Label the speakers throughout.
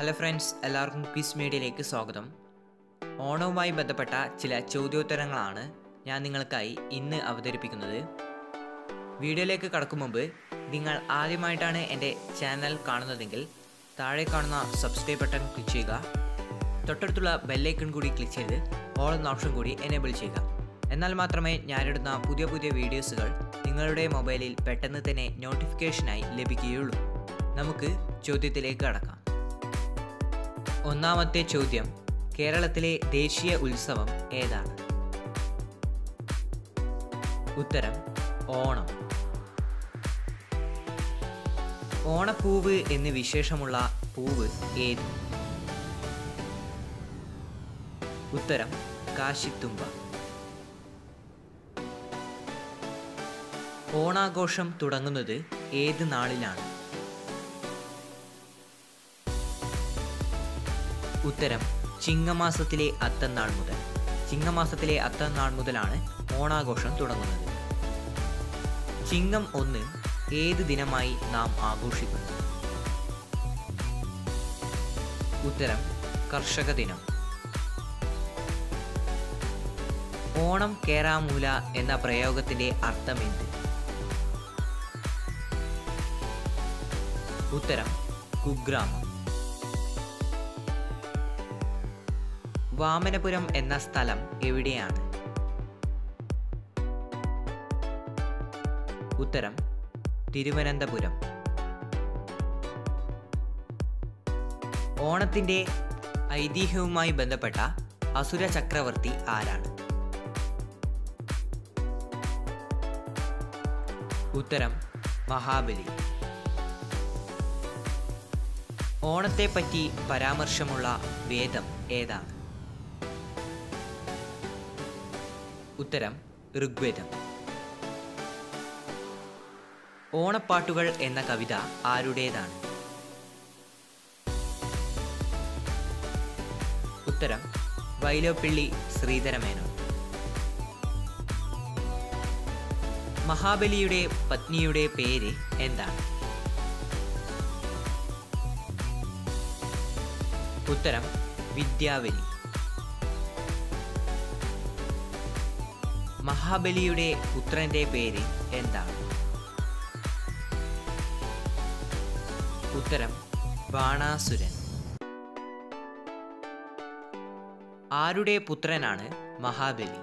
Speaker 1: Hello friends എല്ലാവർക്കും quiz മീഡിയയിലേക്ക് സ്വാഗതം. ഓണവുമായി ബന്ധപ്പെട്ട ചില ചോദ്യോത്തരങ്ങളാണ് ഞാൻ നിങ്ങൾക്കായി ഇന്ന് അവതരിപ്പിക്കുന്നത്. വീഡിയോയിലേക്ക് കടക്കും മുമ്പ് നിങ്ങൾ ആദ്യമായിട്ടാണ് എന്റെ ചാനൽ കാണുന്നതെങ്കിൽ താഴെ കാണുന്ന സബ്സ്ക്രൈബ് ബട്ടൺ ക്ലിക്ക് ചെയ്യുക. തൊട്ടടുത്തുള്ള ബെല്ലൈക്കൺ കൂടി ക്ലിക്ക് ചെയ്ത് ഓൾ എന്ന ഓപ്ഷൻ കൂടി എനേബിൾ ചെയ്യുക. എന്നാൽ മാത്രമേ ഞാനിടുന്ന പുതിയ പുതിയ വീഡിയോസുകൾ നിങ്ങളുടെ മൊബൈലിൽ പെട്ടെന്ന് തന്നെ നോട്ടിഫിക്കേഷനായി ലഭിക്കുകയുള്ളൂ. നമുക്ക് ചോദ്യത്തിലേക്ക് കടക്കാം. ഒന്നാമത്തെ ചോദ്യം. കേരളത്തിലെ ദേശീയ ഉത്സവം ഏതാണ്? ഉത്തരം ഓണം. ഓണപ്പൂവ് എന്ന് വിശേഷമുള്ള പൂവ് ഏത്? ഉത്തരം കാശിത്തുമ്പ. ഓണാഘോഷം തുടങ്ങുന്നത് ഏത് നാളിലാണ്? ഉത്തരം ചിങ്ങമാസത്തിലെ അത്തന്നാൾ മുതൽ. ചിങ്ങമാസത്തിലെ അത്തന്നാൾ മുതലാണ് ഓണാഘോഷം തുടങ്ങുന്നത്. ചിങ്ങം ഒന്ന് ഏത് ദിനമായി നാം ആഘോഷിക്കുന്നു? ഉത്തരം കർഷക ദിനം. ഓണം കേറാമൂല എന്ന പ്രയോഗത്തിന്റെ അർത്ഥം എന്ത് ഉത്തരം കുഗ്രാമം. വാമനപുരം എന്ന സ്ഥലം എവിടെയാണ്? ഉത്തരം തിരുവനന്തപുരം. ഓണത്തിന്റെ ഐതിഹ്യവുമായി ബന്ധപ്പെട്ട അസുര ചക്രവർത്തി ആരാണ്? ഉത്തരം മഹാബലി. ഓണത്തെപ്പറ്റി പരാമർശമുള്ള വേദം ഏതാണ്? ഉത്തരം ഋഗ്വേദം. ഓണപ്പാട്ടുകൾ എന്ന കവിത ആരുടേതാണ്? ഉത്തരം വൈലോപ്പിള്ളി ശ്രീധരമേനോൻ. മഹാബലിയുടെ പത്നിയുടെ പേര് എന്താണ്? ഉത്തരം വിദ്യാവലി. മഹാബലിയുടെ പുത്രന്റെ പേര് എന്താണ്? ഉത്തരം ബാണാസുരൻ. ആരുടെ പുത്രനാണ് മഹാബലി?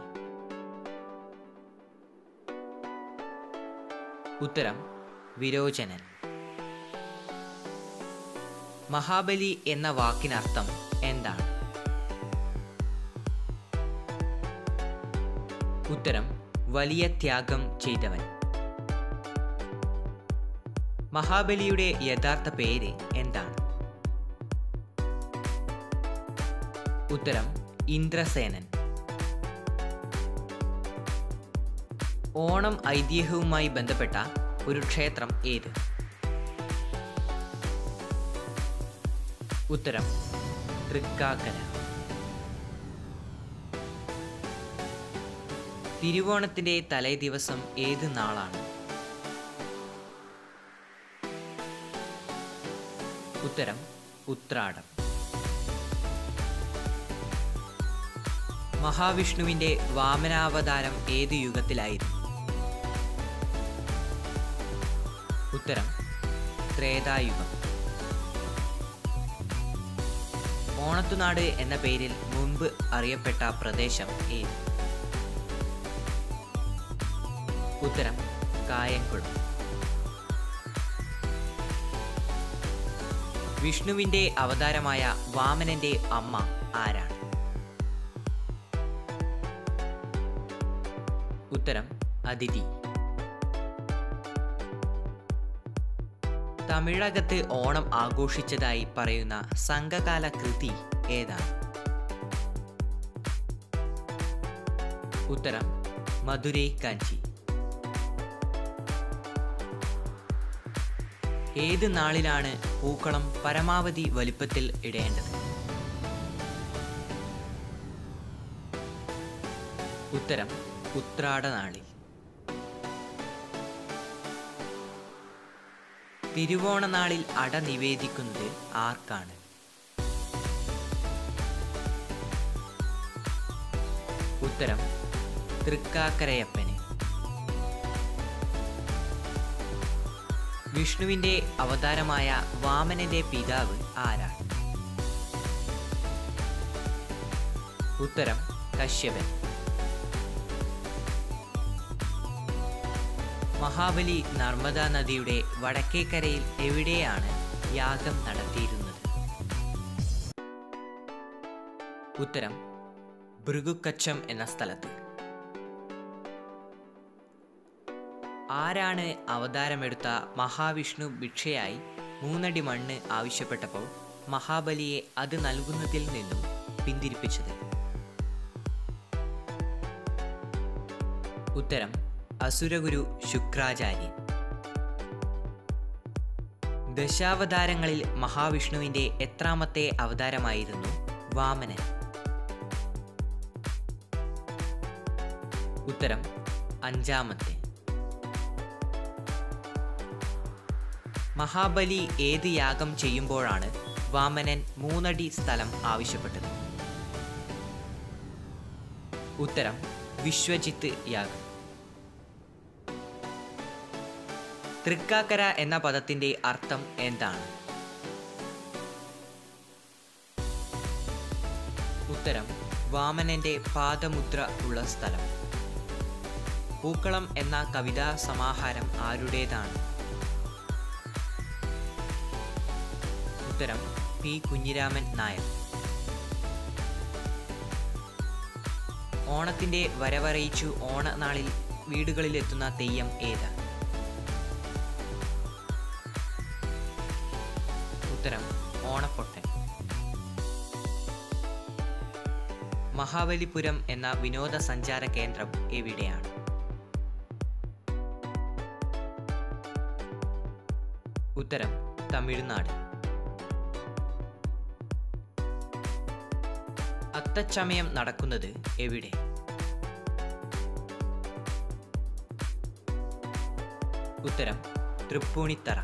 Speaker 1: ഉത്തരം വിരോചനൻ. മഹാബലി എന്ന വാക്കിനർത്ഥം എന്താണ്? ഉത്തരം വലിയ ത്യാഗം ചെയ്തവൻ. മഹാബലിയുടെ യഥാർത്ഥ പേര് എന്താണ്? ഉത്തരം ഇന്ദ്രസേനൻ. ഓണം ഐതിഹ്യവുമായി ബന്ധപ്പെട്ട ഒരു ക്ഷേത്രം ഏത്? ഉത്തരം തൃക്കാക്കര. തിരുവോണത്തിന്റെ തലേ ദിവസം ഏത് നാളാണ്? ഉത്തരം ഉത്രാടം. മഹാവിഷ്ണുവിന്റെ വാമനാവതാരം ഏത് യുഗത്തിലായിരുന്നു? ഉത്തരം ത്രേതായുഗം. ഓണത്തുനാട് എന്ന പേരിൽ മുൻപ് അറിയപ്പെട്ട പ്രദേശം ഏത്? ഉത്തരം കായംകുളം. വിഷ്ണുവിന്റെ അവതാരമായ വാമനന്റെ അമ്മ ആരാണ്? ഉത്തരം അതിഥി. തമിഴകത്ത് ഓണം ആഘോഷിച്ചതായി പറയുന്ന സംഘകാല കൃതി ഏതാണ്? ഉത്തരം മധുരൈ കാഞ്ചി. ഏത് നാളിലാണ് പൂക്കളം പരമാവധി വലിപ്പത്തിൽ ഇടേണ്ടത്? ഉത്തരം ഉത്രാടനാളിൽ തിരുവോണനാളിൽ അട നിവേദിക്കുന്നത് ആർക്കാണ്? ഉത്തരം തൃക്കാക്കരയപ്പൻ. വിഷ്ണുവിന്റെ അവതാരമായ വാമനന്റെ പിതാവ് ആരാണ്? ഉത്തരം കശ്യപൻ. മഹാബലി നർമ്മദാ നദിയുടെ വടക്കേക്കരയിൽ എവിടെയാണ് യാഗം നടത്തിയിരുന്നത്? ഉത്തരം ഭൃഗുക്കച്ചം എന്ന സ്ഥലത്ത്. ആരാണ് അവതാരമെടുത്ത മഹാവിഷ്ണു ഭിക്ഷയായി മൂന്നടി മണ്ണ് ആവശ്യപ്പെട്ടപ്പോൾ മഹാബലിയെ അത് നൽകുന്നതിൽ നിന്നും പിന്തിരിപ്പിച്ചത്? ഉത്തരം അസുരഗുരു ശുക്രാചാര്യൻ. ദശാവതാരങ്ങളിൽ മഹാവിഷ്ണുവിന്റെ എത്രാമത്തെ അവതാരമായിരുന്നു വാമനൻ. ഉത്തരം അഞ്ചാമത്തെ. മഹാബലി ഏത് യാഗം ചെയ്യുമ്പോഴാണ് വാമനൻ മൂന്നടി സ്ഥലം ആവശ്യപ്പെട്ടത്? ഉത്തരം വിശ്വജിത്ത് യാഗം. തൃക്കാക്കര എന്ന പദത്തിന്റെ അർത്ഥം എന്താണ്? ഉത്തരം വാമനന്റെ പാദമുദ്ര ഉള്ള സ്ഥലം. പൂക്കളം എന്ന കവിതാ സമാഹാരം ആരുടേതാണ്? ഉത്തരം പി കുഞ്ഞിരാമൻ നായർ. ഓണത്തിന്റെ വരവറിയിച്ചു ഓണനാളിൽ വീടുകളിലെത്തുന്ന തെയ്യം ഏതാണ് ഉത്തരം ഓണപ്പൊട്ടൻ. മഹാബലിപുരം എന്ന വിനോദസഞ്ചാര കേന്ദ്രം എവിടെയാണ്? ഉത്തരം തമിഴ്നാട്. അത്തച്ചമയം നടക്കുന്നത് എവിടെ? ഉത്തരം തൃപ്പൂണിത്തറ.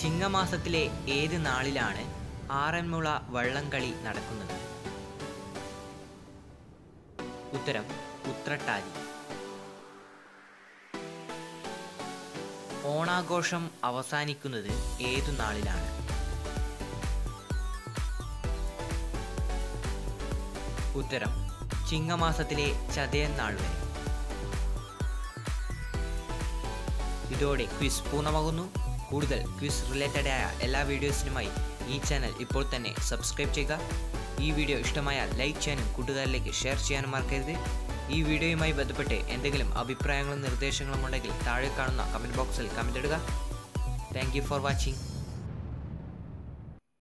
Speaker 1: ചിങ്ങമാസത്തിലെ ഏത് നാളിലാണ് ആറന്മുള വള്ളംകളി നടക്കുന്നത്? ഉത്തരം ഉത്രട്ടാതി. ഓണാഘോഷം അവസാനിക്കുന്നത് ഏതു നാളിലാണ്? ഉത്തരം ചിങ്ങമാസത്തിലെ ചതയൻ നാൾ വരെ. ഇതോടെ ക്വിസ് പൂർണമാകുന്നു. കൂടുതൽ ക്വിസ് റിലേറ്റഡ് ആയ എല്ലാ വീഡിയോസിനുമായി ഈ ചാനൽ ഇപ്പോൾ തന്നെ സബ്സ്ക്രൈബ് ചെയ്യുക. ഈ വീഡിയോ ഇഷ്ടമായാൽ ലൈക്ക് ചെയ്യാനും കൂട്ടുകാരിലേക്ക് ഷെയർ ചെയ്യാനും മറക്കരുത്. ഈ വീഡിയോയുമായി ബന്ധപ്പെട്ട് എന്തെങ്കിലും അഭിപ്രായങ്ങളും നിർദ്ദേശങ്ങളും ഉണ്ടെങ്കിൽ താഴെ കാണുന്ന കമന്റ് ബോക്സിൽ കമന്റ് ഇടുക. Thank for watching.